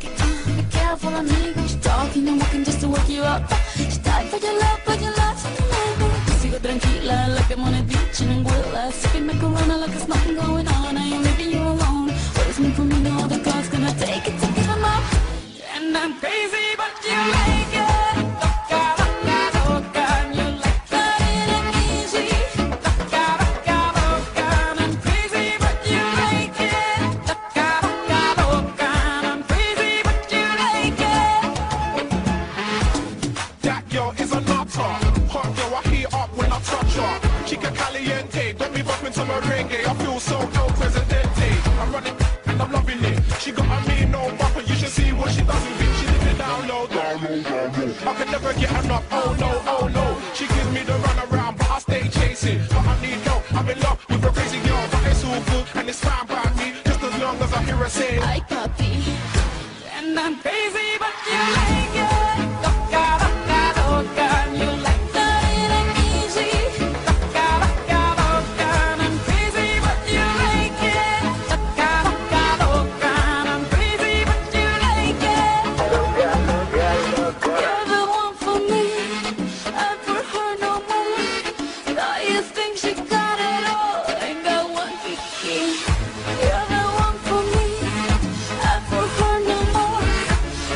be careful, I talking and walking just to work you up. She for your love, but your love's for the Sigo tranquila, like I'm on a beach. Sipping macarona like there's nothing going on. I am leaving you alone. What is meant for me, no other girl's gonna take it, take it, up. And I'm crazy. To merengue. I feel so El Presidente. I'm running and I'm loving it. She got a mean no bumper, you should see what she does with it. She lives it down low, down. I can never get enough. Oh no, oh no. She gives me the run around, but I stay chasing. But I need no, I'm in love with a crazy girl, but it's all good and it's fine by me. Just as long as I hear her say. Ay, papi. And I'm crazy, but you like you think she got it all? Ain't that one big? You're the one for me, and for her no more.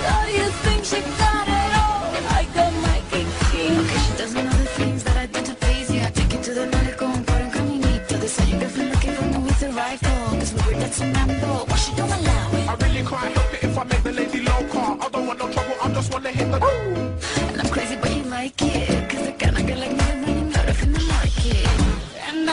Thought you think she got it all? I got my big she doesn't know the things that I do to please you. I take you to the medical and put on caminito. They say your girlfriend looking for me with a rifle. Cause we were dancing mambo. What she don't allow? I really can't help it if I make the lady loca. I don't want no trouble, I just wanna hit the. Ooh. And I'm crazy, but he like it.